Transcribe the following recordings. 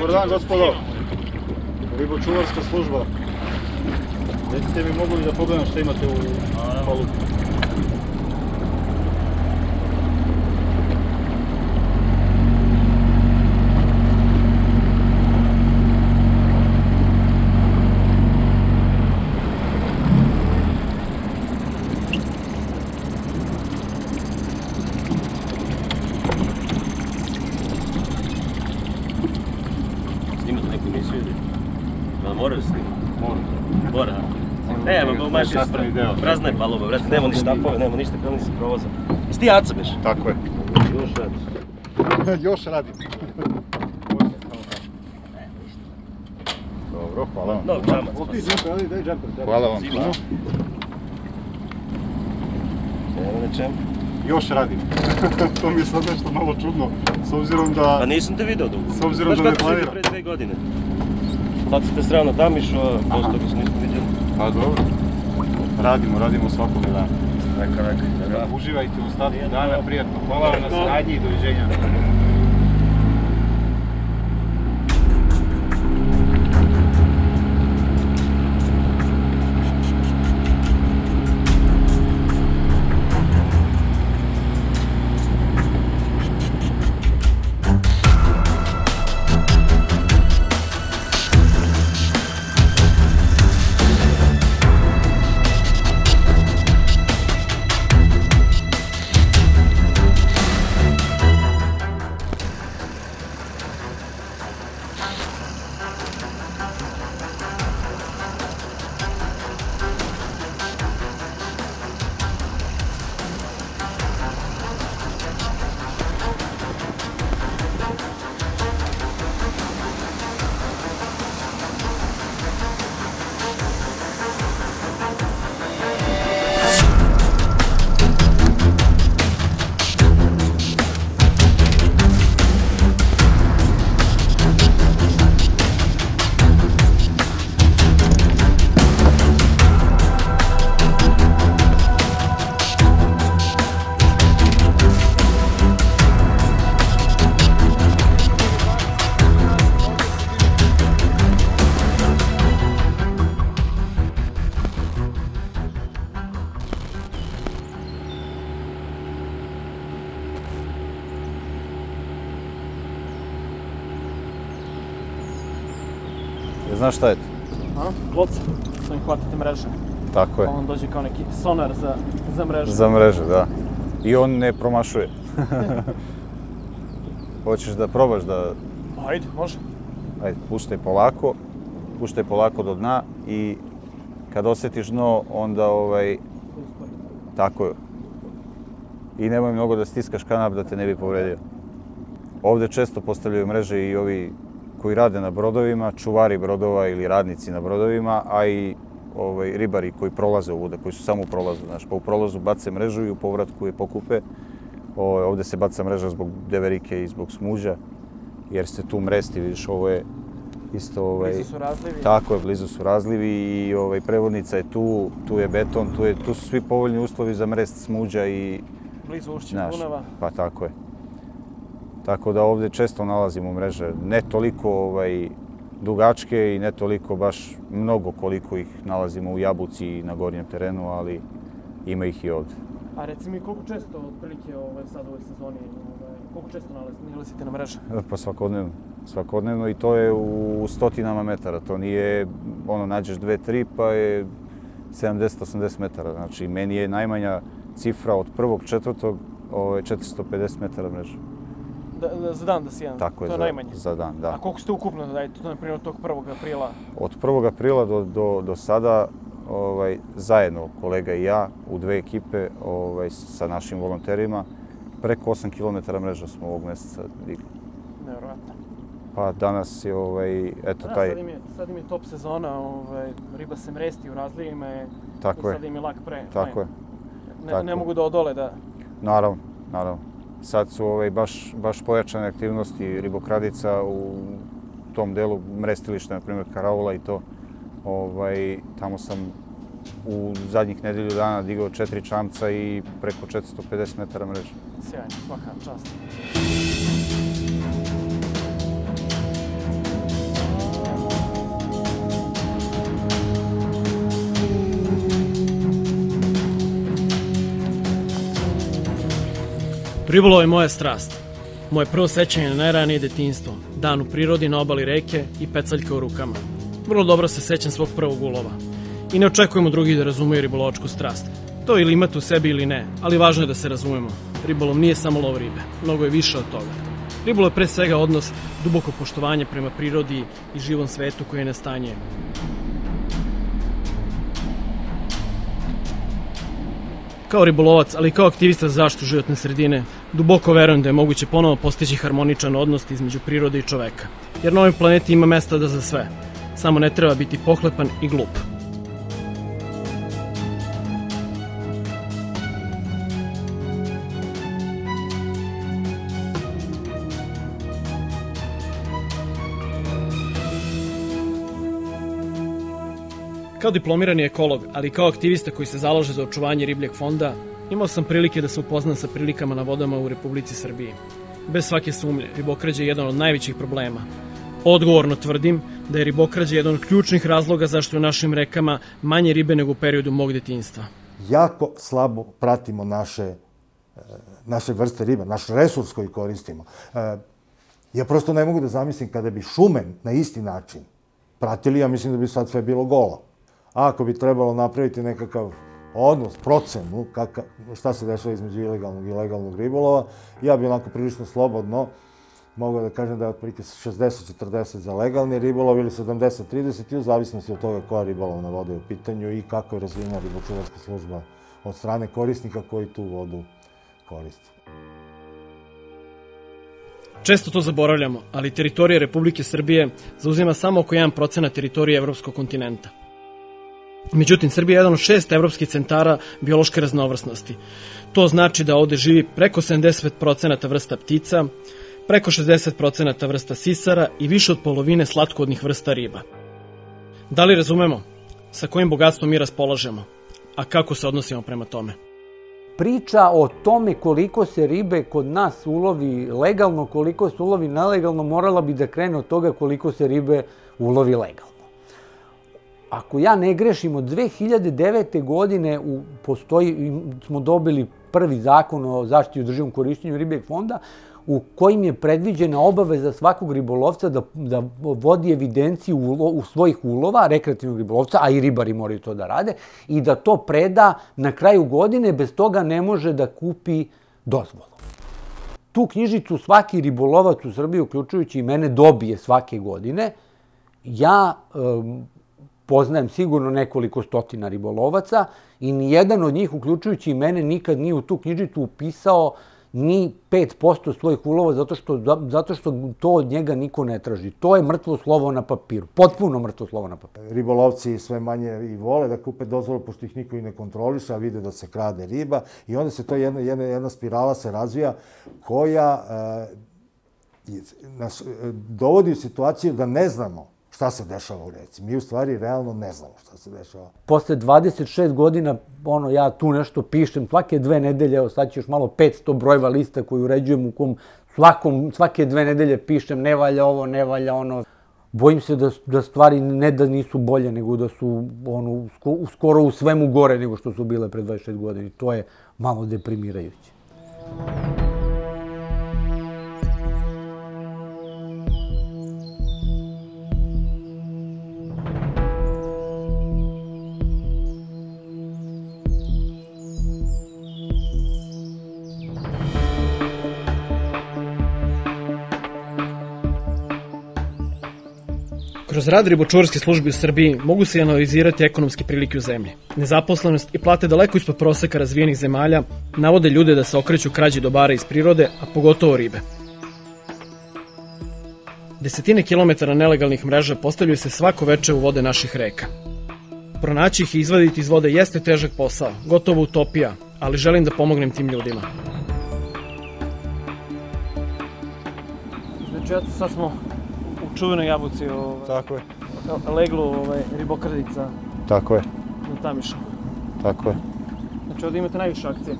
Добар дан, господо. Рибочуварска служба. Дете ми, могу ли да погледам што имате у палуку? Deo. Prazna je paluba, brate, nema ni štapove, nema ništa, kao nisi provoza. Jesi ti Aca beš? Tako je. Još radiš. Još radim. Dobro, hvala vam. Dobro, čamac. Osti, si. džemper, ajde, daj džemper. Hvala vam. Zima. Evo na čemu? Još radim. to mi je sad nešto malo čudno, s obzirom da... Pa nisam te video dugo. S obzirom Znaš da ne kako si planiram. pre dve godine. Tad si te strano tam išao, a Aha. posle toga se nismo vidjeli. Pa dobro. Radimo, radimo svakoga dana. Neka, neka. Uživajte u ostatku dana, prijatno. Hvala vam na saradnji i doviđenja. Tako je. Pa on dođe kao neki sonar za, za mrežu. Za mrežu, da. I on ne promašuje. Hoćeš da probaš da... Pa ajde, može. Ajde, puštaj polako. Puštaj polako do dna i kad osjetiš dno, onda ovaj... Tako je. I nemoj mnogo da stiskaš kanap da te ne bi povredio. Ovde često postavljaju mreže i ovi koji rade na brodovima, čuvari brodova ili radnici na brodovima, a i ovaj, ribari koji prolaze ovuda, koji su samo u prolazu. Znaš, pa u prolazu bace mrežu i u povratku je pokupe. O, ovde se baca mreža zbog deverike i zbog smuđa, jer se tu mresti, vidiš, ovo je isto... Ovaj, Blizu su razlivi. Tako je, blizu su razlivi i ovaj, prevodnica je tu, tu je beton, tu, je, tu su svi povoljni uslovi za mrest smuđa i Blizu ušće Znaš, Dunava. pa tako je. Tako da ovde često nalazimo mreže, ne toliko ovaj, dugačke i ne toliko baš mnogo koliko ih nalazimo u Jabuci i na gornjem terenu, ali ima ih i ovde. A reci mi koliko često otprilike ovaj, sad u ovoj sezoni, ovaj, koliko često nalaz- nalazite na mreže? Pa svakodnevno, svakodnevno i to je u stotinama metara, to nije ono nađeš dve, tri pa je 70-80 metara, znači meni je najmanja cifra od prvog četvrtog ovaj, 450 metara mreže. Da, da, za dan da si jedan, Tako je, to je za, najmanje. za dan, da. A koliko ste ukupno, da dajte, to na primjer od tog 1. aprila? Od 1. aprila do, do, do sada ovaj, zajedno kolega i ja u dve ekipe ovaj, sa našim volonterima preko 8 km mreža smo ovog meseca digli. Nevjerojatno. Pa danas je ovaj, eto Da, taj, sad im je, sad im je top sezona, ovaj, riba se mresti u razlijima je, tako je, sad im je lak pre. tako je. Ne, tako ne mogu da odole da... Naravno, naravno. Sad su ovaj, baš, baš pojačane aktivnosti ribokradica u tom delu mrestilišta, na primjer Karaula i to. Ovaj, tamo sam u zadnjih nedelju dana digao četiri čamca i preko 450 metara mreže. Sjajno, svaka čast. Ribolov je moja strast. Moje prvo sećanje na najranije detinstvo, dan u prirodi na obali reke i pecaljka u rukama. Vrlo dobro se sećam svog prvog ulova. I ne očekujemo drugih da razumeju ribolovačku strast. To ili imate u sebi ili ne, ali važno je da se razumemo. Ribolov nije samo lov ribe, mnogo je više od toga. Ribolov je pre svega odnos duboko poštovanje prema prirodi i živom svetu koji je nastanje. Kao ribolovac, ali i kao aktivista za zaštitu životne sredine, duboko verujem da je moguće ponovo postići harmoničan odnos između prirode i čoveka. Jer na ovoj planeti ima mesta da za sve. Samo ne treba biti pohlepan i glup. Kao diplomirani ekolog, ali i kao aktivista koji se zalaže za očuvanje ribljeg fonda, imao sam prilike da se upoznam sa prilikama na vodama u Republici Srbiji. Bez svake sumnje, ribokrađe je jedan od najvećih problema. Odgovorno tvrdim da je ribokrađe jedan od ključnih razloga zašto je u našim rekama manje ribe nego u periodu mog detinjstva. Jako slabo pratimo naše, e, naše vrste riba, naš resurs koji koristimo. E, Ja prosto ne mogu da zamislim kada bi šumen na isti način pratili, ja mislim da bi sad sve bilo golo. Ako bi trebalo napraviti nekakav odnos, procenu, kaka, šta se dešava između ilegalnog i legalnog ribolova, ja bi onako prilično slobodno mogao da kažem da je otprilike 60-40 za legalni ribolov ili 70-30 i u zavisnosti od toga koja ribolovna voda je u pitanju i kako je razvijena ribočuvarska služba od strane korisnika koji tu vodu koristi. Često to zaboravljamo, ali teritorija Republike Srbije zauzima samo oko 1% teritorije evropskog kontinenta. Međutim, Srbija je jedan od šest evropskih centara biološke raznovrsnosti. To znači da ovde živi preko 70% vrsta ptica, preko 60% vrsta sisara i više od polovine slatkoodnih vrsta riba. Da li razumemo sa kojim bogatstvom mi raspolažemo, a kako se odnosimo prema tome? priča o tome koliko se ribe kod nas ulovi legalno, koliko se ulovi nelegalno, morala bi da krene od toga koliko se ribe ulovi legalno. Ako ja ne grešim, od 2009. godine u, postoji, smo dobili prvi zakon o zaštiti i održivom korišćenju ribljeg fonda, u kojim je predviđena obaveza svakog ribolovca da, da vodi evidenciju ulo, u svojih ulova, rekreativnog ribolovca, a i ribari moraju to da rade, i da to preda na kraju godine, bez toga ne može da kupi dozvolu. Tu knjižicu svaki ribolovac u Srbiji, uključujući i mene, dobije svake godine. Ja um, poznajem sigurno nekoliko stotina ribolovaca i nijedan od njih, uključujući i mene, nikad nije u tu knjižicu upisao ni 5% svojih ulova zato što, zato što to od njega niko ne traži. To je mrtvo slovo na papiru. Potpuno mrtvo slovo na papiru. Ribolovci sve manje i vole da kupe dozvolu, pošto ih niko i ne kontroliše, a vide da se krade riba. I onda se to jedna, jedna, jedna spirala se razvija koja uh, nas dovodi u situaciju da ne znamo šta se dešava u reci. Mi u stvari realno ne znamo šta se dešava. Posle 26 godina, ono, ja tu nešto pišem, svake dve nedelje, evo sad još malo 500 brojeva lista koji uređujem u kom svakom, svake dve nedelje pišem ne valja ovo, ne valja ono. Bojim se da, da stvari ne da nisu bolje, nego da su ono, skoro u svemu gore nego što su bile pre 26 godina. To je malo deprimirajuće. Kroz rad ribočuvarske službe u Srbiji mogu se analizirati ekonomske prilike u zemlji. Nezaposlenost i plate daleko ispod proseka razvijenih zemalja navode ljude da se okreću krađi dobara iz prirode, a pogotovo ribe. Desetine kilometara nelegalnih mreža postavljaju se svako veče u vode naših reka. Pronaći ih i izvaditi iz vode jeste težak posao, gotovo utopija, ali želim da pomognem tim ljudima. Znači, eto sad smo čuvenoj jabuci, ovaj, Tako je. leglu ovaj, ribokradica Tako je, na Tamišu. tako je. Znači ovde imate najviše akcije.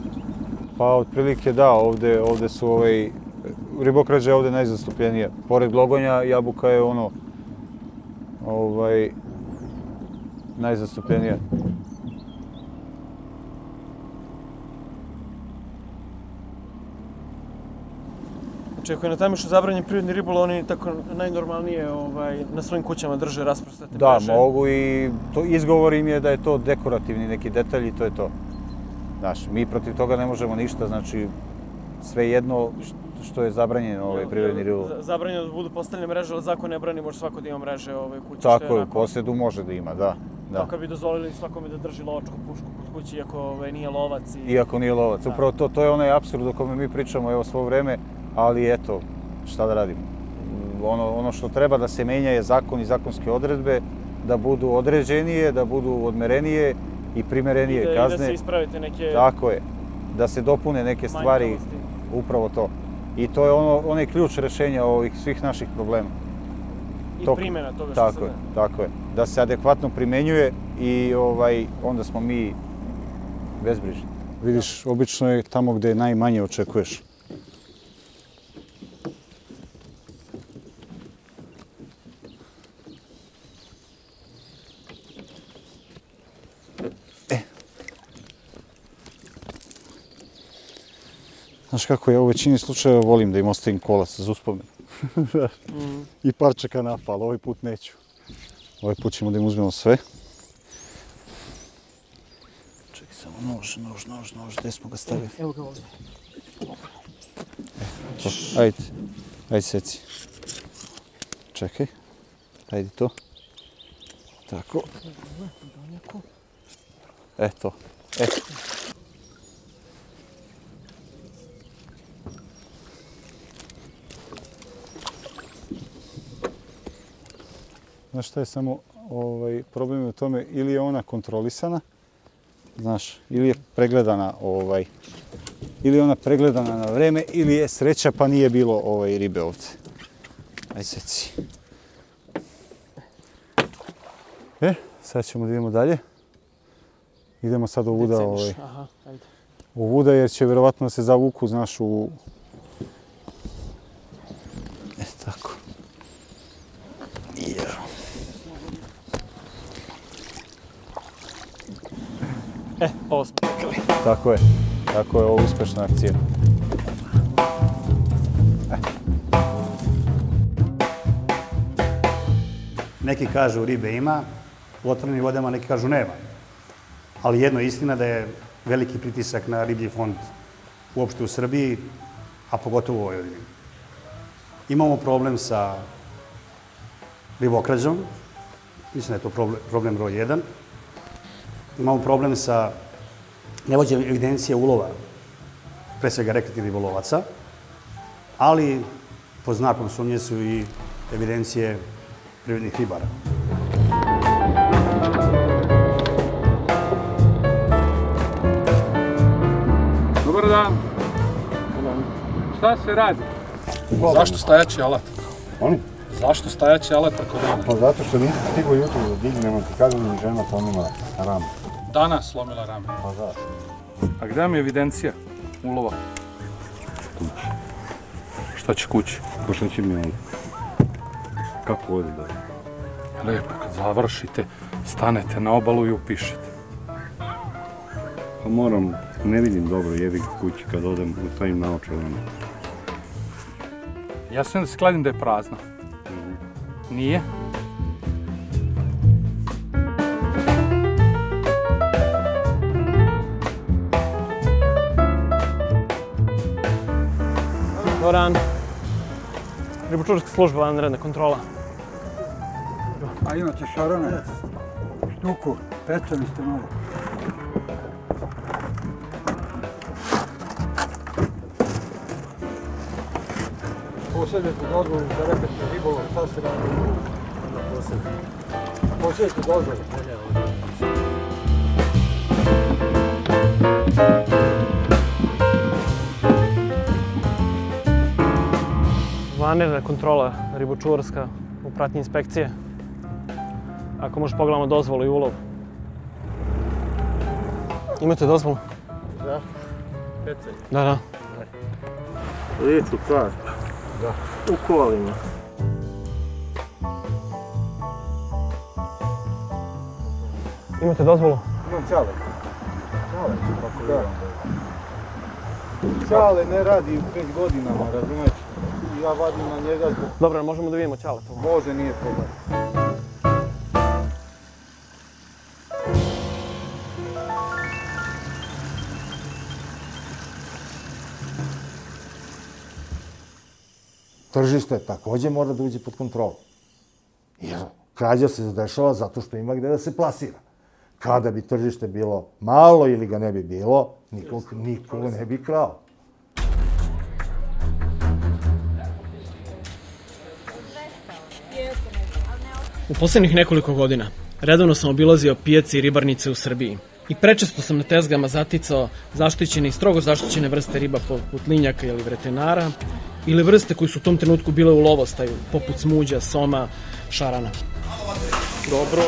Pa otprilike da, ovde, ovde su ovaj, ribokrađa je ovde najzastupljenija. Pored glogonja, jabuka je ono, ovaj, najzastupljenija. Znači, ako je na tajmišu zabranjen prirodni ribolov, oni tako najnormalnije ovaj, na svojim kućama drže rasprostate Da, mreže. mogu i to, izgovor im je da je to dekorativni neki detalj i to je to. Znaš, mi protiv toga ne možemo ništa, znači sve jedno što je zabranjeno ovaj prirodni ribolov. Za- Zabranjeno da budu postavljene mreže, ali zakon ne brani, može svako da ima mreže ovaj, što Tako je, u posjedu može da ima, da. da. Kad bi dozvolili svakome da drži lovačku pušku kod kući, iako ovaj, nije lovac. I... Iako nije lovac. Da. Upravo to, to je onaj apsurd o kome mi pričamo evo svo vreme, ali eto, šta da radimo. Ono, ono što treba da se menja je zakon i zakonske odredbe, da budu određenije, da budu odmerenije i primerenije I da, i kazne. da se ispravite neke Tako je. Da se dopune neke stvari, manjkavosti. upravo to. I to je ono, onaj ključ rešenja ovih svih naših problema. I to- primjena toga što Tako sada. je, tako je. Da se adekvatno primenjuje i ovaj, onda smo mi bezbrižni. Vidiš, obično je tamo gde najmanje očekuješ. Znaš kako, ja u većini slučajeva volim da im ostavim kolac za uspomen. I parče kanapa, ali ovaj put neću. Ovaj put ćemo da im uzmemo sve. Čekaj samo, nož, nož, nož, nož, gde smo ga stavili? Evo ga ovdje. To, ajde, ajde seci. Čekaj, ajde to. Tako. E, to. E. Znaš šta je samo ovaj, problem u tome ili je ona kontrolisana, znaš, ili je pregledana ovaj, ili je ona pregledana na vreme ili je sreća pa nije bilo ovaj ribe ovde. Aj seci. E, sad ćemo da idemo dalje. Idemo sad u Vuda, Ceniš. ovaj, Aha, ajde. u Vuda jer će verovatno da se zavuku, znaš, u... E, tako. Ja. E, ovo smo rekli. Tako je. Tako je, ovo uspešna akcija. Neki kažu ribe ima, u otvorenim vodama neki kažu nema. Ali jedno je istina da je veliki pritisak na riblji fond uopšte u Srbiji, a pogotovo u Vojvodini. Imamo problem sa ribokrađom, mislim da je to problem, problem broj jedan. Imamo problem sa nevođenjem evidencije ulova, pre svega rekreativnih ribolovaca, ali pod znakom sumnje su i evidencije privrednih ribara. Dobar dan. Šta se radi? Zašto stajaći alat? Oni? Zašto stajaći alat ako nema? Pa zato što nisam stigao jutro da dignemo, ti kažem mi žena ponima ram. Danas slomila rame. Pa da. A gde vam je evidencija ulova? Šta će kući? Pa šta će mi onda? Kako ovdje da? Lepo, kad završite, stanete na obalu i upišete. Pa moram, ne vidim dobro jebi ga kući kad odem, stavim naočarama. Ja sam da se kladim da je prazna. Nije? Dan. Ribočurska služba, vanredna kontrola. A imate šaranac, štuku, pecani ste malo. Posjedujete dozvolu za rekreativni ribolov, šta ste radili? Posjedujete dozvolu. Vanredna kontrola ribočuvarska u pratnji inspekcije. Ako možeš pogledamo dozvolu i ulov. Imate dozvolu? Da? Pece. Da, da. Licu kar. Da. U kolima. Imate dozvolu? Imam čale. Čale, da. Čale ne radi u pet godinama, razumeš? Ja vadim na njega zbog... Dobro, možemo da vidimo ćala to. Može, nije problem. Tržište takođe mora da uđe pod kontrolu. Jer krađa se dešava zato što ima gde da se plasira. Kada bi tržište bilo malo ili ga ne bi bilo, nikog, nikoga ne bi krao. U poslednjih nekoliko godina redovno sam obilazio pijace i ribarnice u Srbiji. I prečesto sam na tezgama zaticao zaštićene i strogo zaštićene vrste riba poput linjaka ili vretenara ili vrste koji su u tom trenutku bile u lovostaju, poput smuđa, soma, šarana. Dobro.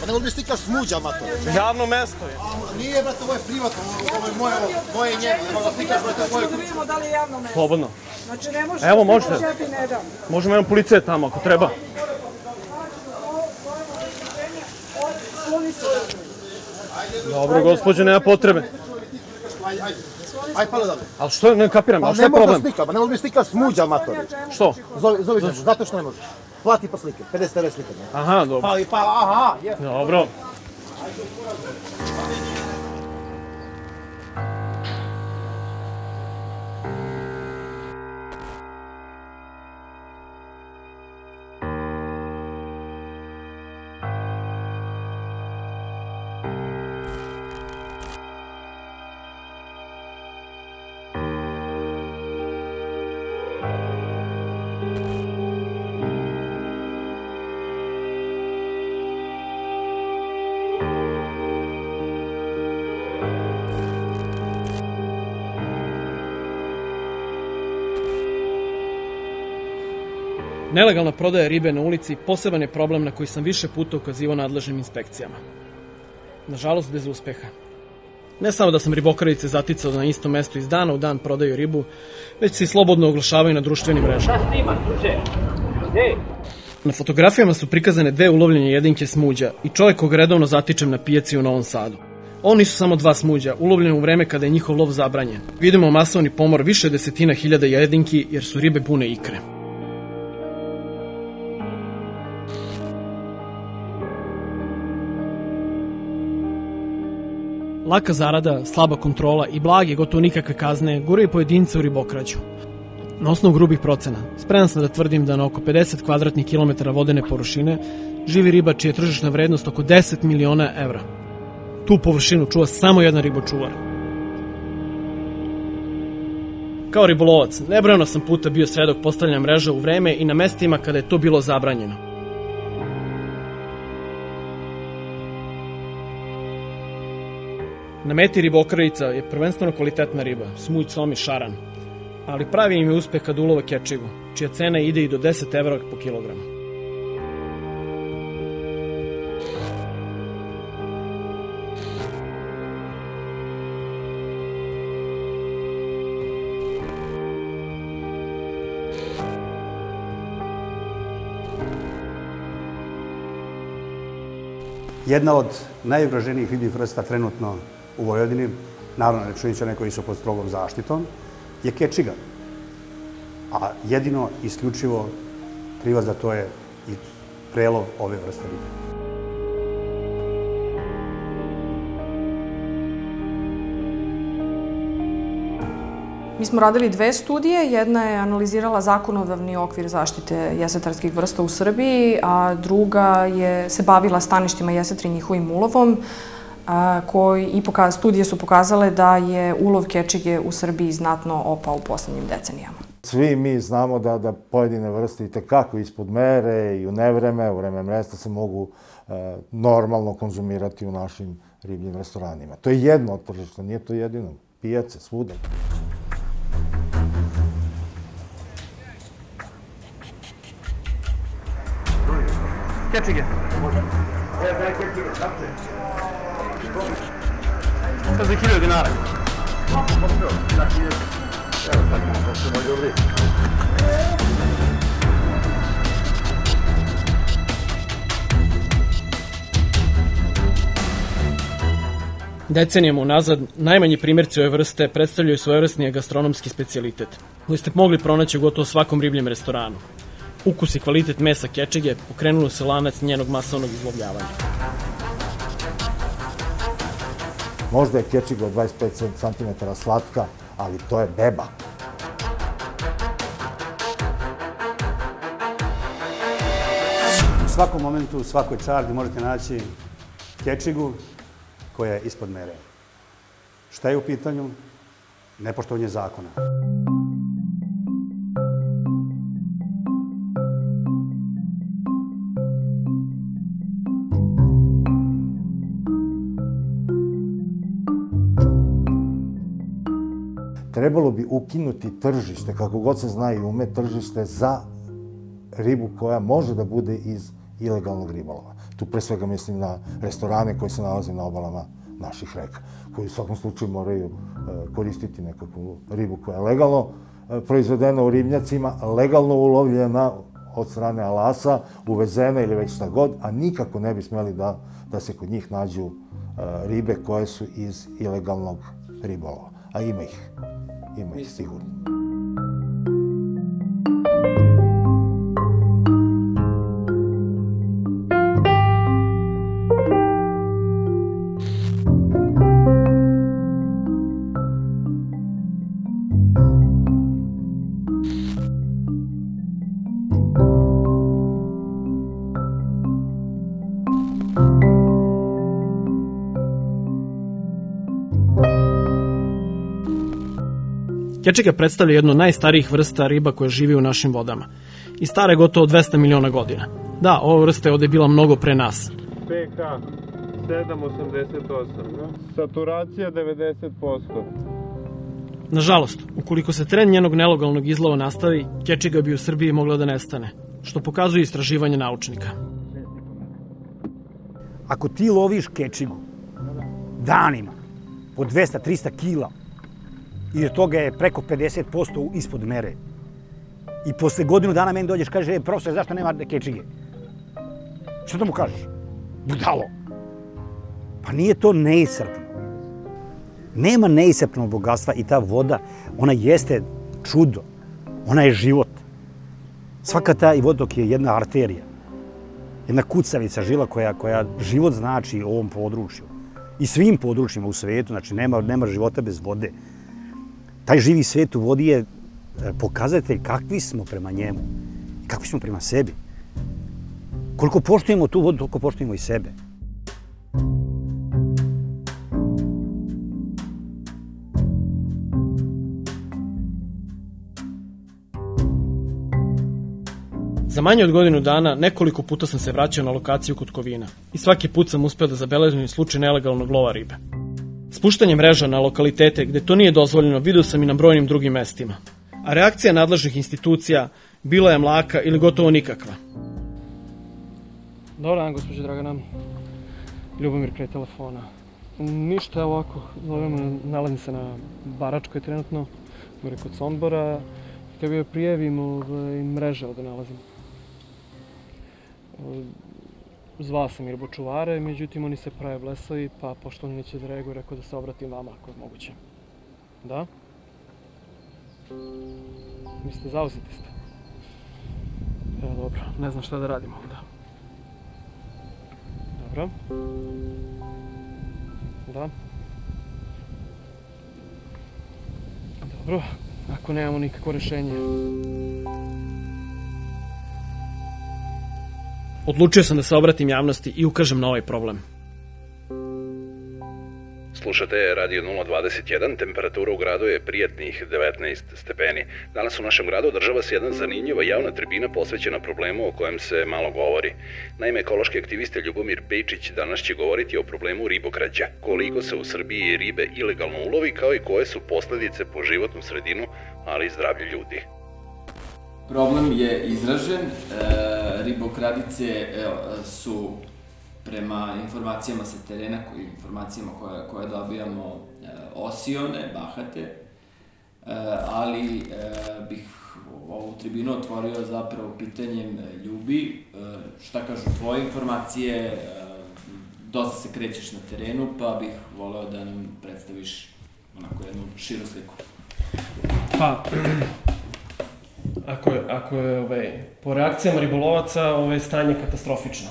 Pa ne mogu stikaš smuđa, mato. Javno mesto je. Nije, brate, ovo je privatno, ovo je moje, moje i njeno. Ne mogu stikaš, brate, moje Da vidimo da li je javno mesto. Slobodno. Znači ne može Evo, da možete. ne da. Možemo jedan policija tamo ako treba. Dobro, gospođo, nema potrebe. Ajde, ajde. Ajde, pale dalje. Ali što, ne kapiram, Pa ali što ne je mogu da problem? pa ne mogu da stikaš smuđa, matori. Što? Zove, zove zato što ne možeš. Plati pa slike, 50 evra slike. Aha, dobro. Pa, pa, aha, je. Dobro. Nelegalna prodaja ribe na ulici poseban je problem na koji sam više puta ukazivao nadležnim inspekcijama. Nažalost, bez uspeha. Ne samo da sam ribokarice zaticao na istom mestu iz dana u dan prodaju ribu, već se i slobodno oglašavaju na društvenim mrežama. Na fotografijama su prikazane dve ulovljene jedinke smuđa i čovjek kog redovno zatičem na pijaci u Novom Sadu. Ovo nisu samo dva smuđa, ulovljene u vreme kada je njihov lov zabranjen. Vidimo masovni pomor više desetina hiljada jedinki jer su ribe pune ikre. Laka zarada, slaba kontrola i blage, gotovo nikakve kazne guraju pojedince u ribokrađu. Na osnovu grubih procena, spreman sam da tvrdim da na oko 50 kvadratnih kilometara vodene površine živi riba čija je tržišna vrednost oko 10 miliona evra. Tu površinu čuva samo jedan ribočuvar. Kao ribolovac, nebrojeno sam puta bio svedok postavljanja mreža u vreme i na mestima kada je to bilo zabranjeno. Na meti ribokrajica je prvenstveno kvalitetna riba, smuj, som i šaran. Ali pravi im je uspeh kad ulova kečigu, čija cena ide i do 10 evra po kilogramu. Jedna od najugroženijih ribljih vrsta trenutno u Vojvodini, naravno računit će neko su pod strogom zaštitom, je kečiga. A jedino, isključivo, krivac za to je i prelov ove vrste ribe. Mi smo radili dve studije. Jedna je analizirala zakonodavni okvir zaštite jesetarskih vrsta u Srbiji, a druga je se bavila staništima jesetri njihovim ulovom, koji i pokaz, studije su pokazale da je ulov kečige u Srbiji znatno opao u poslednjim decenijama. Svi mi znamo da, da pojedine vrste i tekako ispod mere i u nevreme, u vreme mresta se mogu e, normalno konzumirati u našim ribljim restoranima. To je jedno od tržišta, nije to jedino. Pijace, svuda. Kečige. Sad za 1000 dinara. Decenijama unazad, najmanji primjerci ove vrste predstavljaju svojevrsni gastronomski specialitet, koji ste mogli pronaći u gotovo svakom ribljem restoranu. Ukus i kvalitet mesa kečige pokrenulo se lanac njenog masovnog izlovljavanja. Možda je od 25 cm slatka, ali to je beba. U svakom momentu, u svakoj čardi možete naći kečigu koja je ispod mere. Šta je u pitanju? Nepoštovanje zakona. Trebalo bi ukinuti tržište, kako god se zna i ume, tržište za ribu koja može da bude iz ilegalnog ribolova. Tu pre svega mislim na restorane koji se nalaze na obalama naših reka, koji u svakom slučaju moraju e, koristiti nekakvu ribu koja je legalno e, proizvedena u ribnjacima, legalno ulovljena od strane alasa, uvezena ili već šta god, a nikako ne bi smeli da, da se kod njih nađu e, ribe koje su iz ilegalnog ribolova. A ima ih. Ima Kečega predstavlja jednu od najstarijih vrsta riba koja živi u našim vodama. I stara je gotovo 200 miliona godina. Da, ova vrsta je ovde bila mnogo pre nas. PK 788, saturacija 90%. Nažalost, ukoliko se trend njenog nelogalnog izlova nastavi, Kečiga bi u Srbiji mogla da nestane, što pokazuje istraživanje naučnika. Ako ti loviš kečigu danima po 200-300 kila i od toga je preko 50% ispod mere i posle godinu dana meni dođeš kaže, e, profesor, zašto nema kečige? Što da mu kažeš? Budalo. Pa nije to neisrpno. Nema neisrpnog bogatstva i ta voda, ona jeste čudo. Ona je život. Svaka ta i vodok je jedna arterija. Jedna kucavica žila koja, koja život znači u ovom području. I svim područjima u svetu, znači nema, nema života bez vode. Taj živi svet u vodi je e, pokazatelj kakvi smo prema njemu. Kakvi smo prema sebi. Koliko poštujemo tu vodu, toliko poštujemo i sebe. Za manje od godinu dana nekoliko puta sam se vraćao na lokaciju kod Kovina i svaki put sam uspeo da zabeležim slučaj nelegalnog lova ribe. Spuštanje mreža na lokalitete gde to nije dozvoljeno vidio sam i na brojnim drugim mestima. A reakcija nadležnih institucija bila je mlaka ili gotovo nikakva. Dobar dan, gospođo Dragana. Ljubomir kraj telefona. Ništa ovako, zovemo, nalazim se na Baračkoj trenutno, gore kod Sombora. Htio bih prijavim ovaj, mreže ovde nalazim. Zvao sam i ribočuvare, međutim oni se prave blesavi, pa pošto oni neće da reaguju, rekao da se obratim vama ako je moguće. Da? Mislite, zauzeti ste? Evo, dobro, ne znam šta da radimo onda. Dobro. Da. Dobro, ako nemamo nikakvo rešenje. Odlučio sam da se obratim javnosti i ukažem na ovaj problem. Slušate Radio 021, temperatura u gradu je prijatnih 19 stepeni. Danas u našem gradu održava se jedna zanimljiva javna tribina posvećena problemu o kojem se malo govori. Naime, ekološki aktiviste Ljubomir Pejčić danas će govoriti o problemu ribokrađa. Koliko se u Srbiji ribe ilegalno ulovi, kao i koje su posledice po životnu sredinu, ali i zdravlje ljudi. Problem je izražen, e, ribokradice su prema informacijama sa terena, informacijama koje, koje dobijamo e, osione, bahate, e, ali bih ovu tribinu otvorio zapravo pitanjem ljubi, šta kažu tvoje informacije, dosta se krećeš na terenu, pa bih voleo da nam predstaviš onako jednu širu sliku. Pa, ako je, ako je ovaj, po reakcijama ribolovaca ovaj, stanje katastrofično.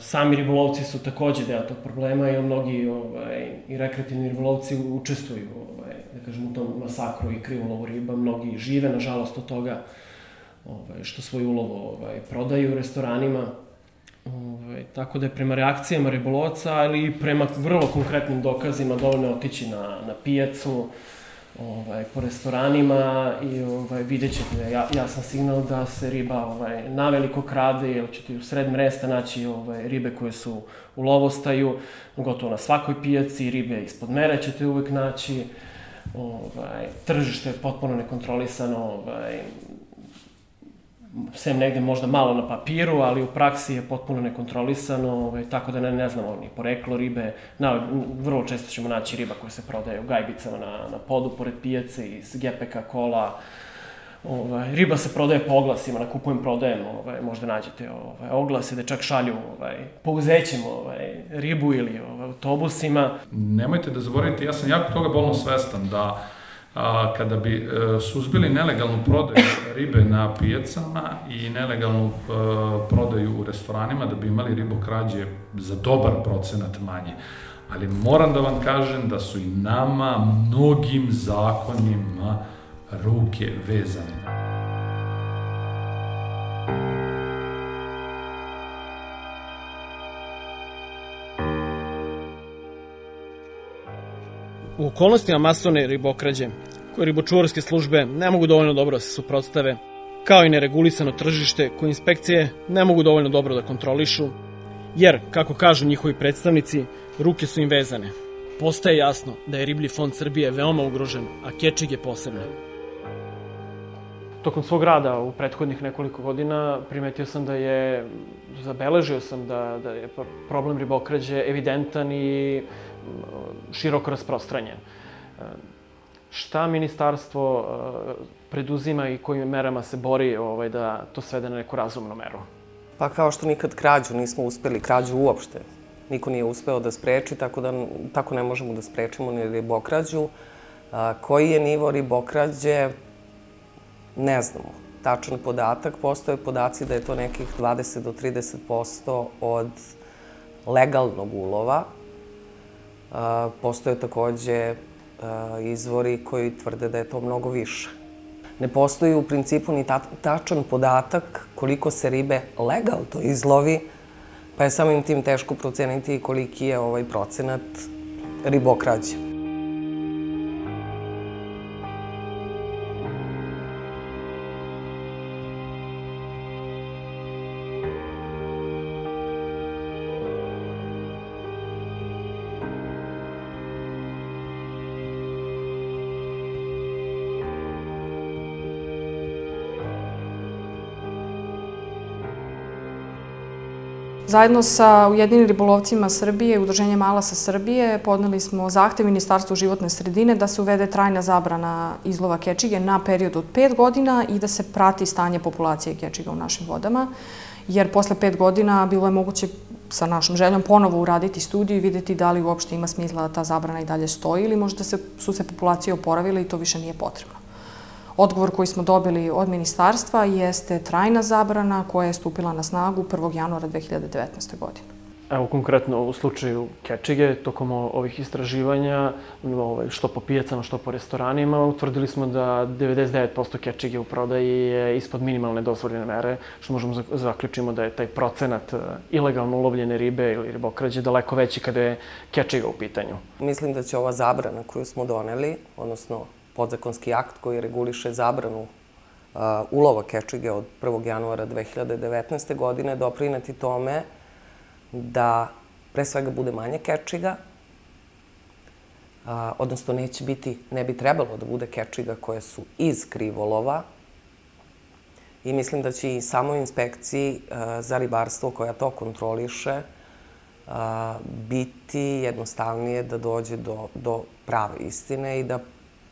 Sami ribolovci su takođe deo tog problema, jer mnogi ovaj, i rekreativni ribolovci učestvuju ovaj, da kažem, u tom masakru i krivolovu riba. Mnogi žive, nažalost, od toga ovaj, što svoj ulov ovaj, prodaju u restoranima. Ovaj, tako da je prema reakcijama ribolovaca, ali i prema vrlo konkretnim dokazima dovoljno otići na, na pijacu, ovaj, po restoranima i ovaj, vidjet ćete. Ja, jasan signal da se riba ovaj, naveliko krade, jer ćete u sred mresta naći ovaj, ribe koje su u lovostaju, gotovo na svakoj pijaci, ribe ispod mere ćete uvek naći, ovaj, tržište je potpuno nekontrolisano, ovaj, sem negde možda malo na papiru, ali u praksi je potpuno nekontrolisano, ovaj, tako da ne, ne znamo ni poreklo ribe. Na, vrlo često ćemo naći riba koja se prodaje u gajbicama na, na podu pored pijace iz gepeka, kola. Ovaj, riba se prodaje po oglasima, na kupujem, prodajem, ovaj, možda nađete ovaj, oglase da čak šalju ovaj, pouzećem ovaj, ribu ili ovaj, autobusima. Nemojte da zaboravite, ja sam jako toga bolno svestan da a, kada bi e, suzbili nelegalnu prodaju ribe na pijacama i nelegalnu e, prodaju u restoranima, da bi imali ribokrađe za dobar procenat manje. Ali moram da vam kažem da su i nama mnogim zakonima ruke vezane. U okolnostima masovne ribokrađe, koje ribočuvarske službe ne mogu dovoljno dobro da se suprotstave, kao i neregulisano tržište koje inspekcije ne mogu dovoljno dobro da kontrolišu, jer, kako kažu njihovi predstavnici, ruke su im vezane. Postaje jasno da je riblji fond Srbije veoma ugrožen, a kečig je posebno. Tokom svog rada u prethodnih nekoliko godina primetio sam da je, zabeležio sam da, da je problem ribokrađe evidentan i široko rasprostranjen. E, šta ministarstvo e, preduzima i kojim merama se bori ovaj, da to svede na neku razumnu meru? Pa kao što nikad krađu nismo uspeli, krađu uopšte. Niko nije uspeo da spreči, tako da tako ne možemo da sprečimo ni ribokrađu. Koji je nivo ribokrađe, ne znamo. Tačan podatak, postoje podaci da je to nekih 20 do 30% od legalnog ulova, Postoje takođe izvori koji tvrde da je to mnogo više. Ne postoji u principu ni tačan podatak koliko se ribe legalno izlovi, pa je samim tim teško proceniti koliki je ovaj procenat ribokrađa. Zajedno sa Ujedinim ribolovcima Srbije i Udruženjem Mala sa Srbije podneli smo zahtev Ministarstvu životne sredine da se uvede trajna zabrana izlova kečige na period od 5 godina i da se prati stanje populacije kečiga u našim vodama, jer posle 5 godina bilo je moguće sa našom željom ponovo uraditi studiju i videti da li uopšte ima smisla da ta zabrana i dalje stoji ili možda su se populacije oporavile i to više nije potrebno. Odgovor koji smo dobili od ministarstva jeste trajna zabrana koja je stupila na snagu 1. januara 2019. godine. Evo konkretno u slučaju kečige, tokom ovih istraživanja, ovaj, što po pijacama, što po restoranima, utvrdili smo da 99% kečige u prodaji je ispod minimalne dozvoljene mere, što možemo zaključimo da je taj procenat e, ilegalno ulovljene ribe ili ribokrađe daleko veći kada je kečiga u pitanju. Mislim da će ova zabrana koju smo doneli, odnosno podzakonski akt koji reguliše zabranu ulova kečige od 1. januara 2019. godine doprineti tome da pre svega bude manje kečiga, odnosno neće biti, ne bi trebalo da bude kečiga koje su iz krivolova i mislim da će i samo inspekciji za ribarstvo koja to kontroliše biti jednostavnije da dođe do, do prave istine i da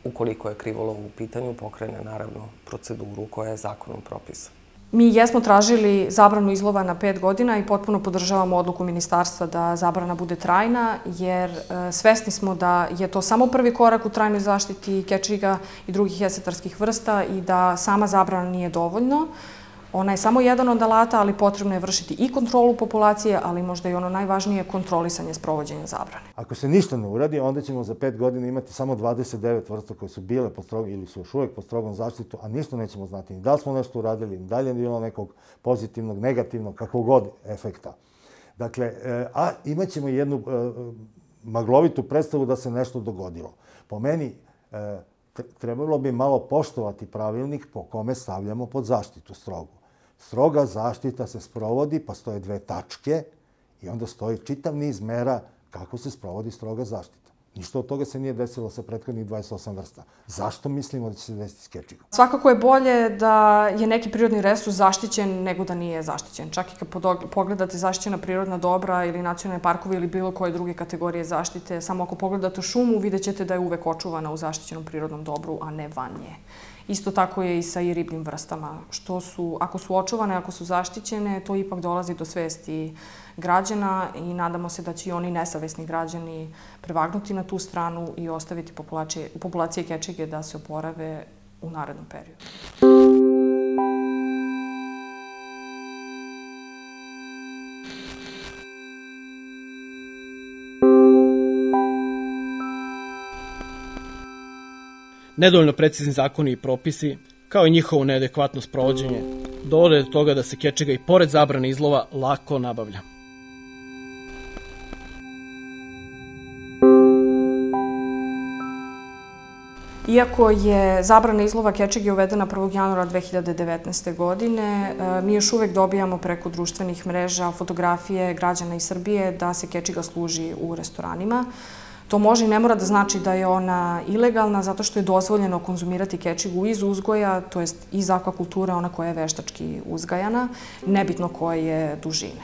ukoliko je krivolov u pitanju, pokrene naravno proceduru koja je zakonom propisana. Mi jesmo tražili zabranu izlova na pet godina i potpuno podržavamo odluku ministarstva da zabrana bude trajna, jer e, svesni smo da je to samo prvi korak u trajnoj zaštiti kečiga i drugih jesetarskih vrsta i da sama zabrana nije dovoljno. Ona je samo jedan od alata, ali potrebno je vršiti i kontrolu populacije, ali možda i ono najvažnije, kontrolisanje sprovođenja zabrane. Ako se ništa ne uradi, onda ćemo za pet godina imati samo 29 vrsta koje su bile pod strogom ili su još uvek pod strogom zaštitu, a ništa nećemo znati ni da li smo nešto uradili, ni dalje ni bilo nekog pozitivnog, negativnog, kakvog god efekta. Dakle, e, a imaćemo jednu e, maglovitu predstavu da se nešto dogodilo. Po meni, e, trebalo bi malo poštovati pravilnik po kome stavljamo pod zaštitu strogu. Stroga zaštita se sprovodi, pa stoje dve tačke i onda stoji čitav niz mera kako se sprovodi stroga zaštita. Ništa od toga se nije desilo sa prethodnih 28 vrsta. Zašto mislimo da će se desiti s kečigom? Svakako je bolje da je neki prirodni resurs zaštićen nego da nije zaštićen. Čak i kad pogledate zaštićena prirodna dobra ili nacionalne parkove ili bilo koje druge kategorije zaštite, samo ako pogledate šumu vidjet ćete da je uvek očuvana u zaštićenom prirodnom dobru, a ne van nje. Isto tako je i sa i ribnim vrstama. Što su, ako su očuvane, ako su zaštićene, to ipak dolazi do svesti građana i nadamo se da će i oni nesavesni građani prevagnuti na tu stranu i ostaviti populacije, populacije kečige da se oporave u narednom periodu. Nedovoljno precizni zakoni i propisi, kao i njihovo neadekvatno sprovođenje, dovode do toga da se kečega i pored zabrane izlova lako nabavlja. Iako je zabrana izlova kečege uvedena 1. januara 2019. godine, e, mi još uvek dobijamo preko društvenih mreža fotografije građana iz Srbije da se kečiga služi u restoranima. To može i ne mora da znači da je ona ilegalna, zato što je dozvoljeno konzumirati kečigu iz uzgoja, to jest iz akvakulture, ona koja je veštački uzgajana, nebitno koje je dužine.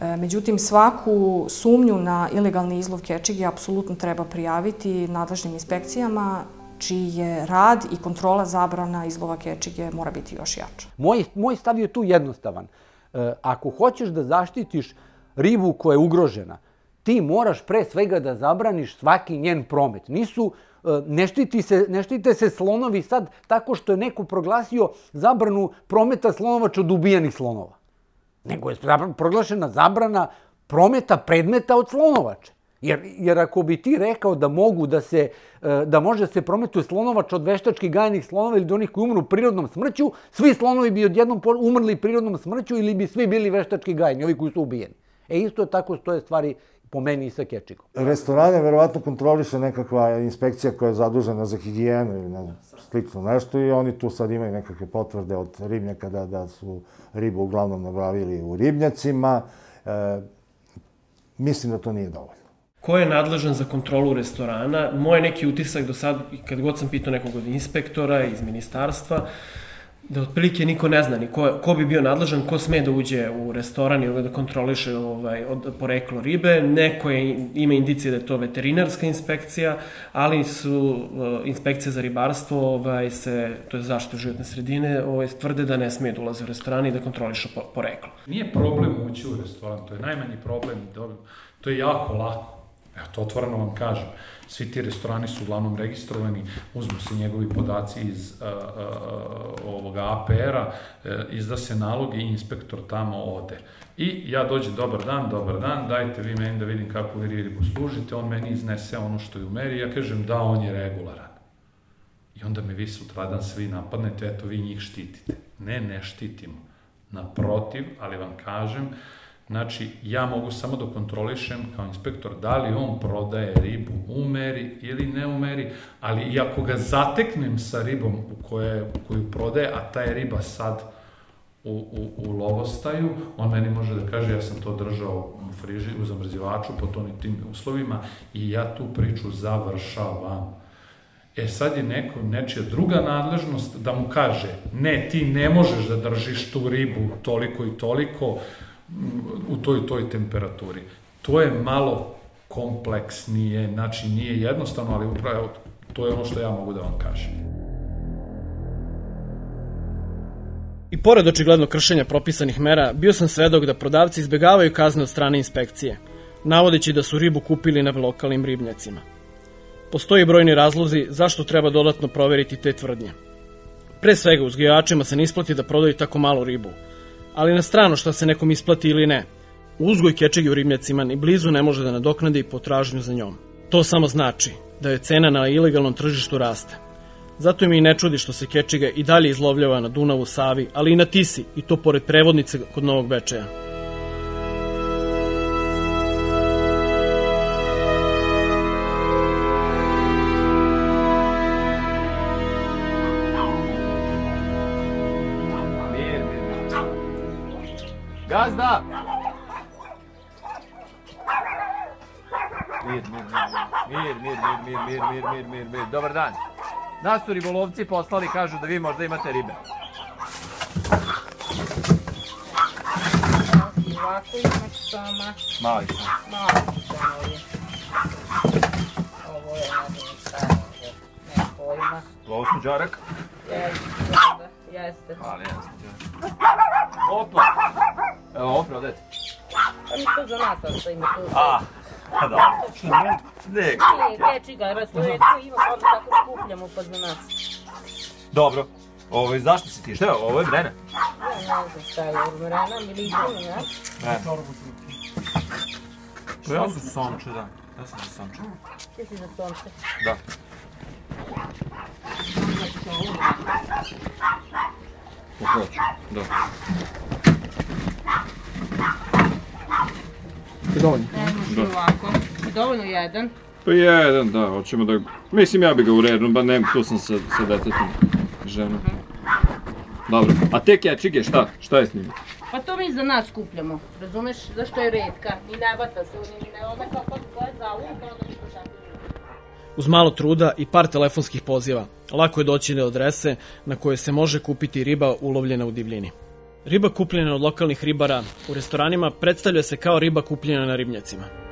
E, međutim, svaku sumnju na ilegalni izlov kečige apsolutno treba prijaviti nadležnim inspekcijama, čiji je rad i kontrola zabrana izlova kečige mora biti još jača. Moj, moj stav je tu jednostavan. E, ako hoćeš da zaštitiš ribu koja je ugrožena, ti moraš pre svega da zabraniš svaki njen promet. Nisu, e, ne, štiti se, ne štite se slonovi sad tako što je neko proglasio zabranu prometa slonovača od ubijanih slonova. Nego je proglašena zabrana prometa predmeta od slonovače. Jer, jer ako bi ti rekao da mogu da se, e, da može da se prometuje slonovač od veštački gajenih slonova ili do onih koji umru prirodnom smrću, svi slonovi bi odjednom umrli prirodnom smrću ili bi svi bili veštački gajeni, ovi koji su ubijeni. E isto je tako stoje stvari po meni i sa kečigom. Restorane verovatno kontroliše nekakva inspekcija koja je zadužena za higijenu ili ne znam, slično nešto i oni tu sad imaju nekakve potvrde od ribnjaka da, da su ribu uglavnom nabavili u ribnjacima. E, mislim da to nije dovoljno ko je nadležan za kontrolu restorana. Moj neki utisak do sad, kad god sam pitao nekog od inspektora iz ministarstva, da otprilike niko ne zna ni ko, ko bi bio nadležan, ko sme da uđe u restoran i da kontroliše ovaj, od, poreklo ribe. Neko je, ima indicije da je to veterinarska inspekcija, ali su uh, inspekcije za ribarstvo, ovaj, se, to je zašto životne sredine, ovaj, tvrde da ne smije da ulaze u restoran i da kontroliše po, poreklo. Nije problem ući u restoran, to je najmanji problem. To je jako lako Evo, to otvoreno vam kažem. Svi ti restorani su uglavnom registrovani, uzmu se njegovi podaci iz uh, uh, ovoga APR-a, uh, izda se nalog i inspektor tamo ode. I ja dođem, dobar dan, dobar dan, dajte vi meni da vidim kako vi ribu služite, on meni iznese ono što je u meri, ja kažem da, on je regularan. I onda me vi sutradan svi napadnete, eto vi njih štitite. Ne, ne štitimo. Naprotiv, ali vam kažem, Znači, ja mogu samo da kontrolišem kao inspektor da li on prodaje ribu u meri ili ne u meri, ali i ako ga zateknem sa ribom u koje, koju prodaje, a ta je riba sad u, u, u lovostaju, on meni može da kaže ja sam to držao u friži, u zamrzivaču po tonim tim uslovima i ja tu priču završavam. E sad je neko, nečija druga nadležnost da mu kaže ne, ti ne možeš da držiš tu ribu toliko i toliko, u toj toj temperaturi. To je malo kompleksnije, znači nije jednostavno, ali upravo to je ono što ja mogu da vam kažem. I pored očigledno kršenja propisanih mera, bio sam svedok da prodavci izbegavaju kazne od strane inspekcije, navodeći da su ribu kupili na lokalnim ribnjacima. Postoji brojni razlozi zašto treba dodatno proveriti te tvrdnje. Pre svega, uzgajačima se ne isplati da prodaju tako malu ribu, ali na strano šta se nekom isplati ili ne, uzgoj kečegi u ribnjacima ni blizu ne može da nadoknadi potražnju za njom. To samo znači da je cena na ilegalnom tržištu raste. Zato mi i ne čudi što se kečiga i dalje izlovljava na Dunavu, Savi, ali i na Tisi, i to pored prevodnice kod Novog Bečeja. Mir, mir, mir, mir, mir, mir, mir, mir, mir, dobar dan. Nas su ribolovci poslali, kažu da vi možda imate ribe. Ovako imaš sama. Mali sam. Mali sam. Ovo je je ovo. Ne pojma. Ovo su džarak. Jeste, da, jeste. Jeste džarak. Opa! Evo, ovo prodajete. Pa mi to za nas ostavimo tu. A, pa dobro. Ne, Nije, kečiga, raslojeću ima, pa onda tako skupljamo pa za nas. dobro. Ovo, zašto si ti? Šta je ovo? Ovo je vrena. Ja ne znam šta je, urmerena, milijuna, ja? Ne. Pa ja sam sonče, da. Ja sam za sonče. Ti si za sonce. Da. Pa hoću, da. Dovoljno. Ne može ovako. Dovoljno jedan. Pa jedan, da, hoćemo da... Mislim, ja bi ga uredno, ba ne, tu sam sa, sa detetom, ženom. Dobro, a te kečige, šta? Šta je s njima? Pa to mi za nas skupljamo, razumeš? Zašto je redka? I ne vata se ne ona kao pa koja je zavuka, onda ništa tako. Uz malo truda i par telefonskih poziva, lako je doći do adrese na kojoj se može kupiti riba ulovljena u divljini. Riba kupljena od lokalnih ribara u restoranima predstavlja se kao riba kupljena na ribnjacima.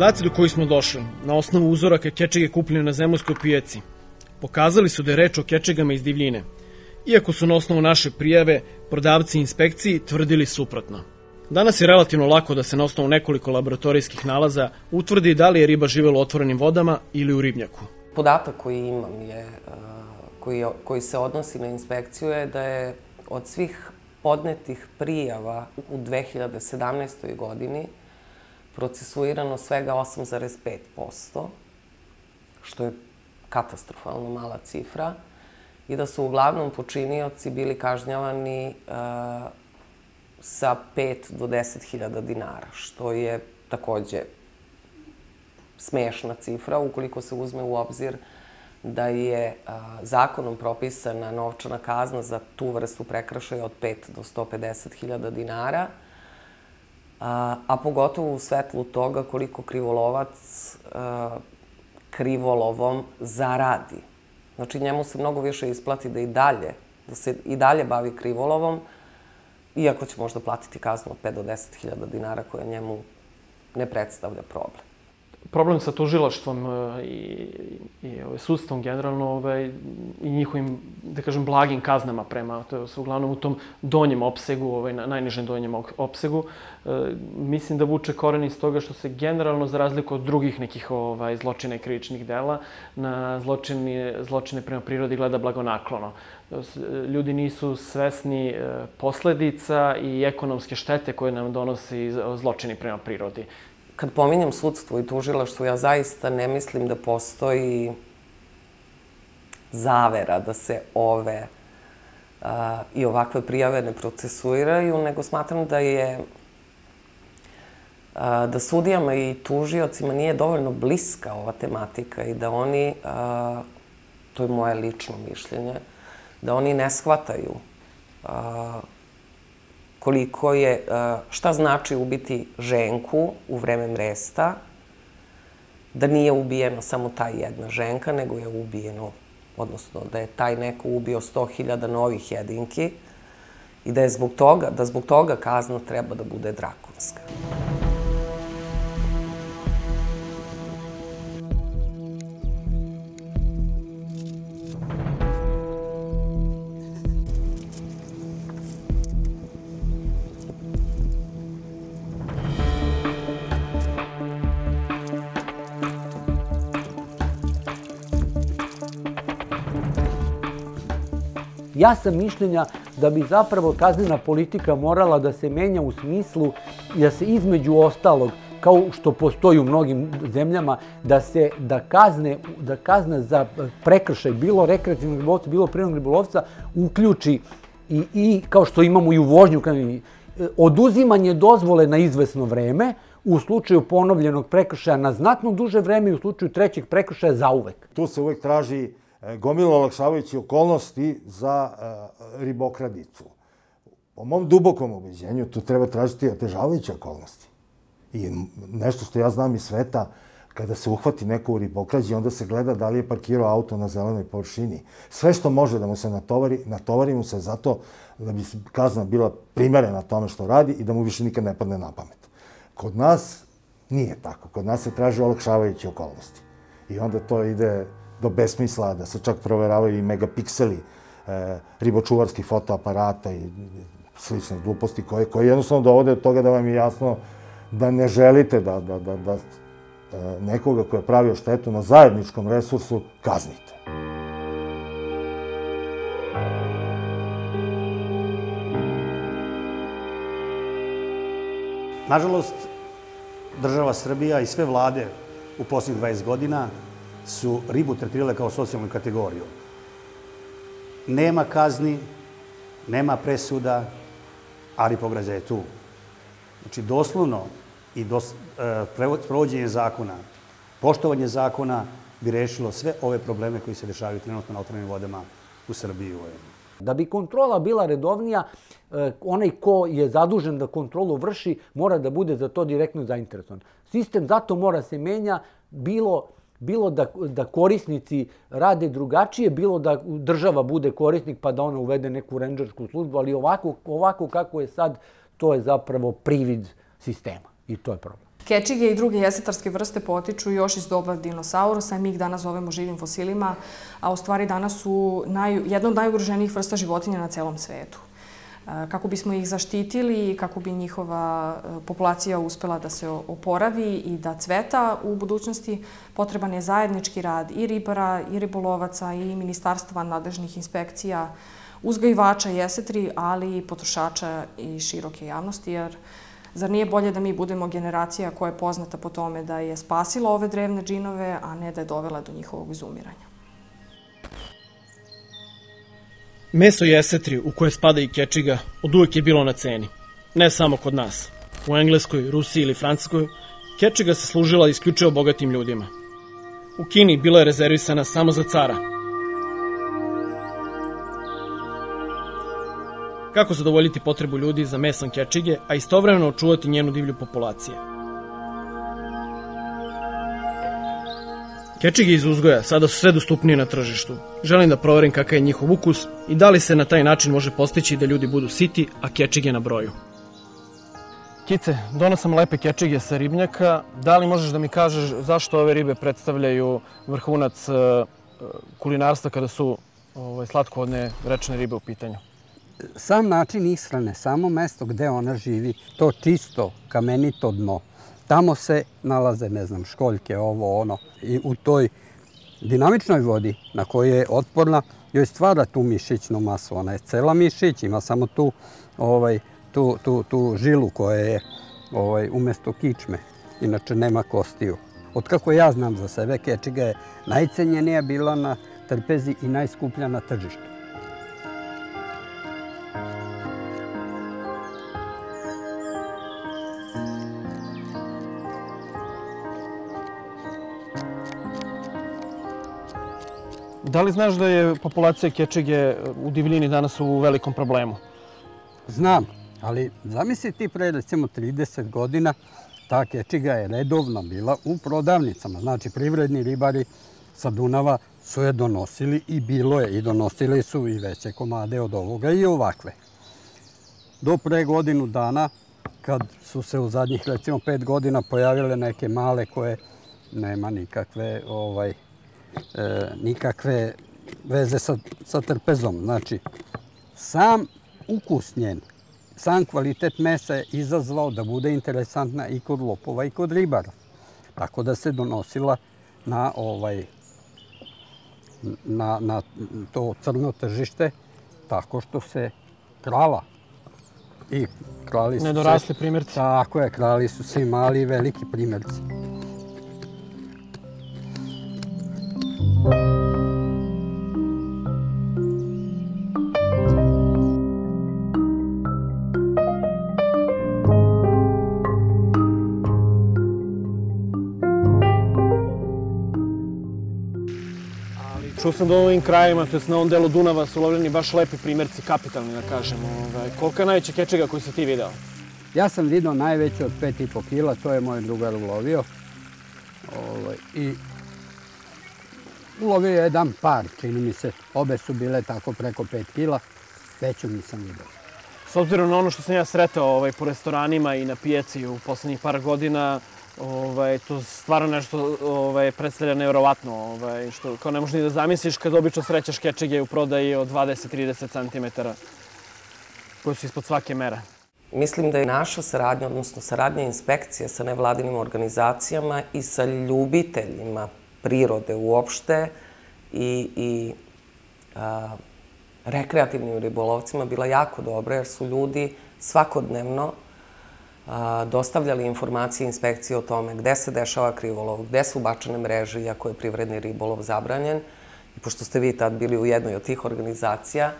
Podaci do kojih smo došli, na osnovu uzoraka kečege kupljene na zemljskoj pijaci, pokazali su da je reč o kečegama iz divljine, iako su na osnovu naše prijave prodavci inspekciji tvrdili suprotno. Danas je relativno lako da se na osnovu nekoliko laboratorijskih nalaza utvrdi da li je riba živela u otvorenim vodama ili u ribnjaku. Podatak koji imam je, uh, koji, koji se odnosi na inspekciju je da je od svih podnetih prijava u 2017. godini procesuirano svega 8,5%, što je katastrofalno mala cifra, i da su uglavnom počinioci bili kažnjavani uh, sa 5 do 10 hiljada dinara, što je takođe smešna cifra ukoliko se uzme u obzir da je a, zakonom propisana novčana kazna za tu vrstu prekršaja od 5 do 150 hiljada dinara, a, a pogotovo u svetlu toga koliko krivolovac a, krivolovom zaradi. Znači, njemu se mnogo više isplati da i dalje, da se i dalje bavi krivolovom, iako će možda platiti kaznu od 5 do 10 hiljada dinara koja njemu ne predstavlja problem problem sa tužilaštvom e, i, i ovaj, sudstvom generalno ovaj, i njihovim, da kažem, blagim kaznama prema, to je uglavnom u tom donjem opsegu, ovaj, na najnižem donjem opsegu, e, mislim da vuče koren iz toga što se generalno, za razliku od drugih nekih ovaj, zločina i krivičnih dela, na zločine, zločine prema prirodi gleda blagonaklono. Ljudi nisu svesni e, posledica i ekonomske štete koje nam donosi zločini prema prirodi kad pominjem sudstvo i tužilaštvo, ja zaista ne mislim da postoji zavera da se ove a, i ovakve prijave ne procesuiraju, nego smatram da je a, da sudijama i tužiocima nije dovoljno bliska ova tematika i da oni, a, to je moje lično mišljenje, da oni ne shvataju a, koliko je, šta znači ubiti ženku u vreme mresta, da nije ubijeno samo ta jedna ženka, nego je ubijeno, odnosno da je taj neko ubio 100.000 novih jedinki i da je zbog toga, da zbog toga kazna treba da bude drakonska. Ja sam mišljenja da bi zapravo kaznena politika morala da se menja u smislu da se između ostalog kao što postoji u mnogim zemljama, da se da kazne, da kazna za prekršaj bilo rekreativnog ribolovca, bilo prirodnog ribolovca uključi i, i kao što imamo i u vožnju, oduzimanje dozvole na izvesno vreme, u slučaju ponovljenog prekršaja na znatno duže vreme i u slučaju trećeg prekršaja zauvek. Tu se uvek traži E, gomilo olakšavajući okolnosti za e, ribokradicu. Po mom dubokom ubeđenju tu treba tražiti otežavajuće okolnosti. I nešto što ja znam iz sveta, kada se uhvati neko u ribokrađi, onda se gleda da li je parkirao auto na zelenoj površini. Sve što može da mu se natovari, natovari mu se zato da bi kazna bila primerena tome što radi i da mu više nikad ne padne na pamet. Kod nas nije tako. Kod nas se traže olakšavajuće okolnosti. I onda to ide do besmisla, da se čak proveravaju i megapikseli e, ribočuvarskih fotoaparata i slične gluposti koje, koje jednostavno dovode od toga da vam je jasno da ne želite da, da, da, da e, nekoga ko je pravio štetu na zajedničkom resursu kaznite. Nažalost, država Srbija i sve vlade u posljednjih 20 godina su ribu tretirale kao socijalnu kategoriju. Nema kazni, nema presuda, ali pograđa je tu. Znači, doslovno i dos, e, provođenje zakona, poštovanje zakona bi rešilo sve ove probleme koji se dešavaju trenutno na otvorenim vodama u Srbiji. Da bi kontrola bila redovnija, e, onaj ko je zadužen da kontrolu vrši mora da bude za to direktno zainteresovan. Sistem zato mora se menja, bilo bilo da, da korisnici rade drugačije, bilo da država bude korisnik pa da ona uvede neku renđersku službu, ali ovako, ovako kako je sad, to je zapravo privid sistema i to je problem. Kečige i druge jesetarske vrste potiču još iz doba dinosaurusa i mi ih danas zovemo živim fosilima, a u stvari danas su naj, jedna od najugroženijih vrsta životinja na celom svetu. Kako bismo ih zaštitili i kako bi njihova e, populacija uspela da se oporavi i da cveta u budućnosti, potreban je zajednički rad i ribara, i ribolovaca, i ministarstva nadležnih inspekcija, uzgajivača jesetri, ali i potrošača i široke javnosti, jer zar nije bolje da mi budemo generacija koja je poznata po tome da je spasila ove drevne džinove, a ne da je dovela do njihovog izumiranja? Meso jesetri u koje spada i kečiga od uvek je bilo na ceni. Ne samo kod nas. U Engleskoj, Rusiji ili Francuskoj kečiga se služila isključivo bogatim ljudima. U Kini bila je rezervisana samo za cara. Kako zadovoljiti potrebu ljudi za mesom kečige, a istovremeno očuvati njenu divlju populaciju? Kečige iz uzgoja sada su sve dostupnije na tržištu. Želim da proverim kakav je njihov ukus i da li se na taj način može postići da ljudi budu siti, a kečige na broju. Kice, donosam lepe kečige sa ribnjaka. Da li možeš da mi kažeš zašto ove ribe predstavljaju vrhunac e, kulinarstva kada su ovaj, slatkovodne rečne ribe u pitanju? Sam način ishrane, samo mesto gde ona živi, to čisto, kamenito dno, Tamo se nalaze, ne znam, školjke, ovo, ono. I u toj dinamičnoj vodi na kojoj je otporna, joj stvara tu mišićnu masu. Ona je cela mišić, ima samo tu, ovaj, tu, tu, tu žilu koja je ovaj, umesto kičme. Inače nema kostiju. Od kako ja znam za sebe, kečiga je najcenjenija bila na trpezi i najskuplja na tržištu. Da li znaš da je populacija kečige u divljini danas u velikom problemu? Znam, ali zamisli ti pre recimo 30 godina ta kečiga je redovno bila u prodavnicama. Znači privredni ribari sa Dunava su je donosili i bilo je i donosili su i veće komade od ovoga i ovakve. Do pre godinu dana kad su se u zadnjih recimo pet godina pojavile neke male koje nema nikakve ovaj, e, nikakve veze sa, sa trpezom. Znači, sam ukus njen, sam kvalitet mesa je izazvao da bude interesantna i kod lopova i kod ribara. Tako da se donosila na ovaj na, na to crno tržište tako što se krala. I krali su Nedorasli se, primjerci. Tako je, krali su se i mali i veliki primjerci. Čuo sam da u ovim krajima, to na ovom delu Dunava, su lovljeni baš lepi primjerci, kapitalni da kažem. Ovaj, kolika je najveća kečega koju si ti video? Ja sam video najveće od 5,5 kila, to je moj drugar ulovio. Ovaj, I ulovio je jedan par, čini mi se. Obe su bile tako preko 5 kila, veću nisam vidio. S obzirom na ono što sam ja sretao ovaj, po restoranima i na pijaci u poslednjih par godina, ovaj, to stvarno nešto ovaj, predstavlja nevjerovatno, ovaj, što kao ne možeš ni da zamisliš kad obično srećaš kečige u prodaji od 20-30 cm koji su ispod svake mere. Mislim da je naša saradnja, odnosno saradnja inspekcije sa nevladinim organizacijama i sa ljubiteljima prirode uopšte i, i a, rekreativnim ribolovcima bila jako dobra, jer su ljudi svakodnevno dostavljali informacije inspekcije o tome gde se dešava krivolov, gde su bačene mreže, iako je privredni ribolov zabranjen. I pošto ste vi tad bili u jednoj od tih organizacija,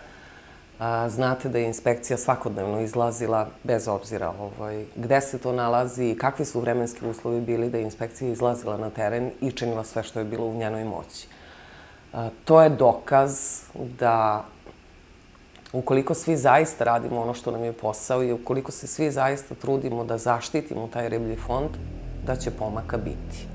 znate da je inspekcija svakodnevno izlazila, bez obzira ovaj, gde se to nalazi i kakvi su vremenski uslovi bili, da je inspekcija izlazila na teren i činila sve što je bilo u njenoj moći. To je dokaz da ukoliko svi zaista radimo ono što nam je posao i ukoliko se svi zaista trudimo da zaštitimo taj riblji fond, da će pomaka biti.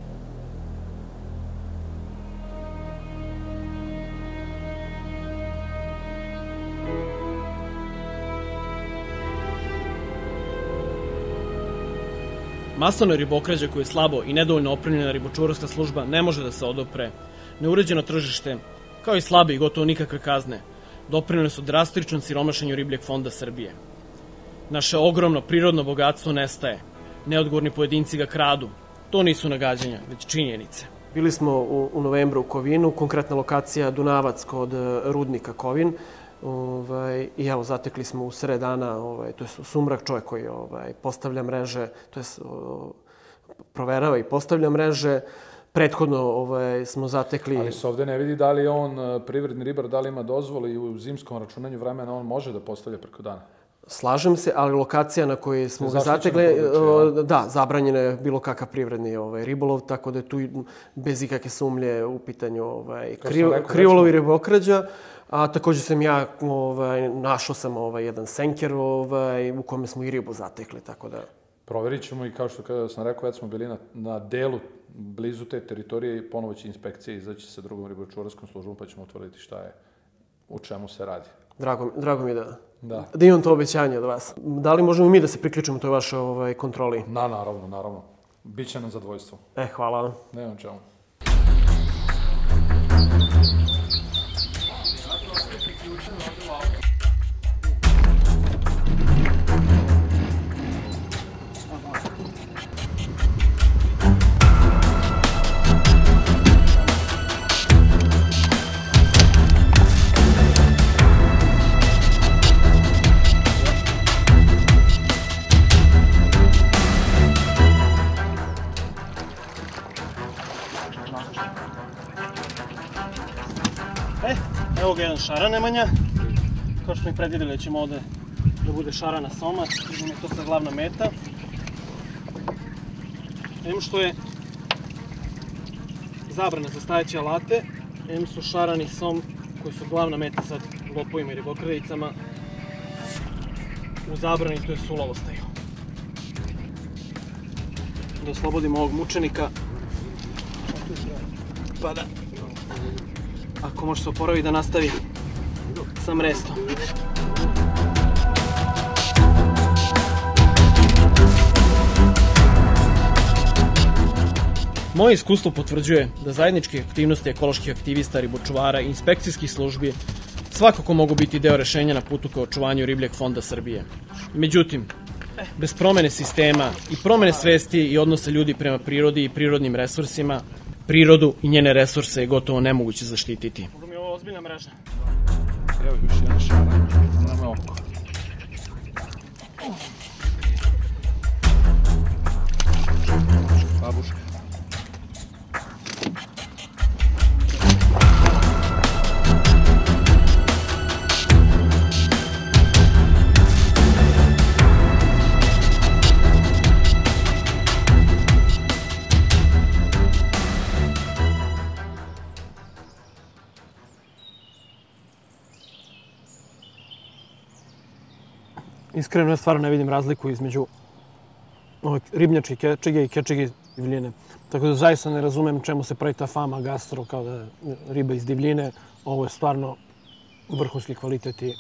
Masovna ribokrađa koju je slabo i nedovoljno opremljena ribočuvarska služba ne može da se odopre. Neuređeno tržište, kao i slabe i gotovo nikakve kazne, doprinule su drastičnom siromašenju ribljeg fonda Srbije. Naše ogromno prirodno bogatstvo nestaje. Neodgovorni pojedinci ga kradu. To nisu nagađanja, već činjenice. Bili smo u, u novembru u Kovinu, konkretna lokacija Dunavac kod e, rudnika Kovin. Ovaj, I evo, zatekli smo u sred dana, ovaj, to je sumrak čovjek koji ovaj, postavlja mreže, to je proverava i postavlja mreže. Prethodno ovaj, smo zatekli... Ali se ovde ne vidi da li je on e, privredni ribar, da li ima dozvole i u zimskom računanju vremena on može da postavlja preko dana. Slažem se, ali lokacija na kojoj smo ga zatekli, područje, da, zabranjena je bilo kakav privredni ovaj, ribolov, tako da je tu bez ikakve sumlje u pitanju ovaj, rekao, krivolov i ribokrađa. A takođe sam ja, ovaj, našao sam ovaj, jedan senker ovaj, u kome smo i ribu zatekli, tako da... Proverit ćemo i kao što kada sam rekao, već smo bili na, na delu blizu te teritorije i ponovo će inspekcija izaći sa drugom ribočuvarskom službom pa ćemo otvoriti šta je, u čemu se radi. Drago, drago mi je da, da. da imam to obećanje od vas. Da li možemo mi da se priključimo toj vašoj ovaj, kontroli? Na, naravno, naravno. Biće nam zadovoljstvo. E, hvala. Nemam čemu. Evo ga šara Nemanja. Kao što smo i predvideli da ćemo ovde da bude šara na somac. Vidim je to sad glavna meta. Vidimo što je zabrana za stajeće alate. M su šaran i som, koji su glavna meta sad lopovima i ribokradicama, u zabrani, to je sulovostaju. Da oslobodimo ovog mučenika, pa da, ako može se oporavi da nastavi sa mrestom. Moje iskustvo potvrđuje da zajedničke aktivnosti ekoloških aktivista, ribočuvara i inspekcijskih službi svakako mogu biti deo rešenja na putu ka očuvanju ribljeg fonda Srbije. Međutim, bez promene sistema i promene svesti i odnose ljudi prema prirodi i prirodnim resursima, prirodu i njene resurse je gotovo nemoguće zaštititi. Mogu mi ovo ozbiljna mreža? Evo još jedan šaran, nama oko. Babuška. Iskreno, ja stvarno ne vidim razliku između ove ribnjače kečige i kečige divljine. Tako da zaista ne razumem čemu se pravi ta fama gastro kao da je riba iz divljine. Ovo je stvarno vrhunski kvalitet i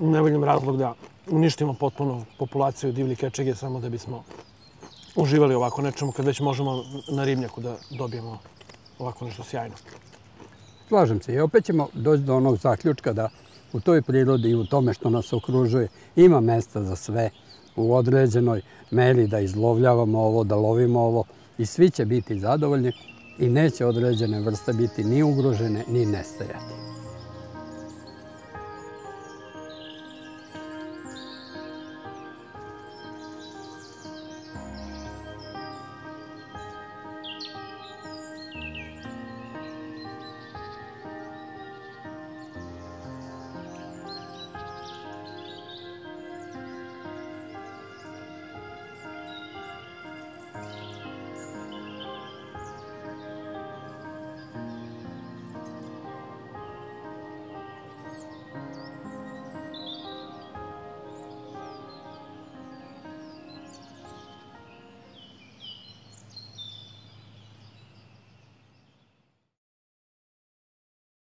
ne vidim razlog da uništimo potpuno populaciju divlji kečige samo da bismo uživali ovako nečemu kad već možemo na ribnjaku da dobijemo ovako nešto sjajno. Slažem se i opet ćemo doći do onog zaključka da u toj prirodi i u tome što nas okružuje ima mesta za sve u određenoj meri da izlovljavamo ovo, da lovimo ovo i svi će biti zadovoljni i neće određene vrste biti ni ugrožene ni nestajati.